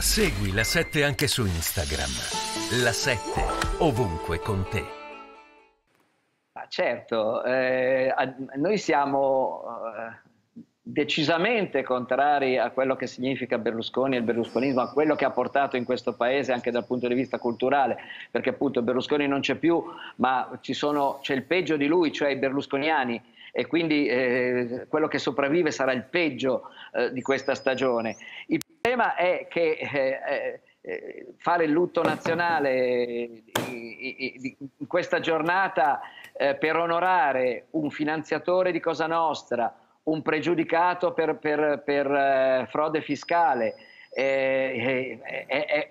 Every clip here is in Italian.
Segui la 7 anche su Instagram. La 7 ovunque con te. Ah, certo, eh, noi siamo eh, decisamente contrari a quello che significa Berlusconi e il berlusconismo, a quello che ha portato in questo paese anche dal punto di vista culturale, perché appunto Berlusconi non c'è più, ma c'è il peggio di lui, cioè i berlusconiani e quindi eh, quello che sopravvive sarà il peggio eh, di questa stagione. Il problema è che eh, eh fare il lutto nazionale in questa giornata eh, per onorare un finanziatore di Cosa Nostra, un pregiudicato per, per, per eh, frode fiscale, è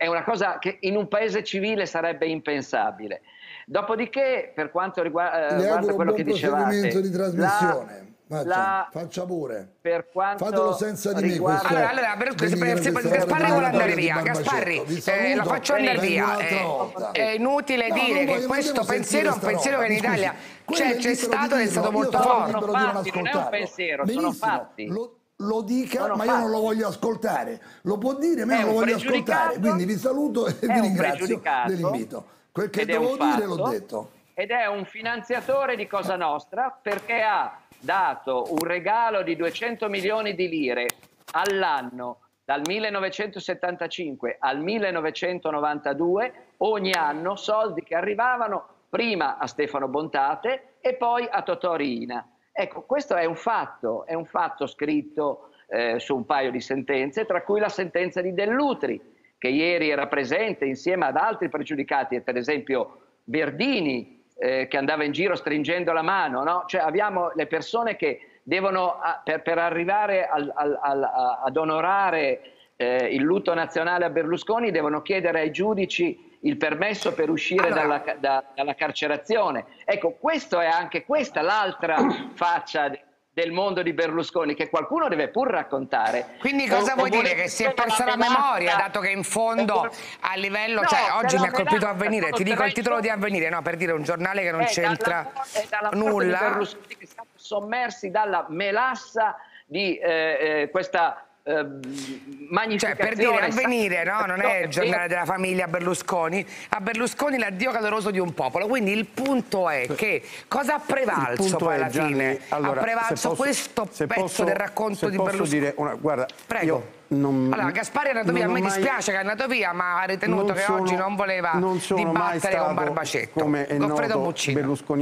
una cosa che in un paese civile sarebbe impensabile. Dopodiché, per quanto riguarda, riguarda quello che dicevate, di trasmissione. Faccia, la, faccia pure. Per quanto Fatelo senza di riguarda... me. Allora, allora per, se, se, Gasparri vuole andare via, Gasparri, eh, la faccio andare via. Eh, è inutile no, dire che questo pensiero è un pensiero che in Italia c'è stato ed è stato molto forte. Sono fatti, non è un pensiero, sono fatti. Lo, lo dica, sono ma io non lo voglio ascoltare. Lo può dire, ma io non lo voglio ascoltare. Quindi vi saluto e vi ringrazio dell'invito. Quel che devo dire l'ho detto. Ed è un finanziatore di Cosa Nostra perché ha dato un regalo di 200 milioni di lire all'anno dal 1975 al 1992, ogni anno soldi che arrivavano prima a Stefano Bontate e poi a Totò Riina. Ecco, questo è un fatto, è un fatto scritto eh, su un paio di sentenze, tra cui la sentenza di Dell'Utri, che ieri era presente insieme ad altri pregiudicati, per esempio Verdini, eh, che andava in giro stringendo la mano, no? cioè abbiamo le persone che devono, per, per arrivare al, al, al, ad onorare eh, il lutto nazionale a Berlusconi, devono chiedere ai giudici il permesso per uscire allora. dalla, da, dalla, carcerazione. Ecco, questo è anche questa l'altra faccia del mondo di Berlusconi che qualcuno deve pur raccontare. Quindi cosa o, vuol dire? Che si è persa la memoria, dato che in fondo a livello... No, cioè oggi mi ha colpito Avvenire, ti dico il titolo di Avvenire, no, per dire un giornale che non c'entra nulla. Di Berlusconi che siamo sommersi dalla melassa di eh, eh, questa eh, cioè per dire avvenire no? non è il giornale della famiglia Berlusconi. A Berlusconi l'addio caloroso di un popolo. Quindi il punto è che cosa ha prevalso poi alla Gianni, fine? Allora, ha prevalso posso, questo pezzo posso, del racconto di Berlusconi. dire una, guarda prego. non, allora, Gaspari è andato via, a me mai, dispiace che è andato via, ma ha ritenuto che sono, oggi non voleva non dibattere con Barbacetto. Come è Goffredo noto, Berlusconi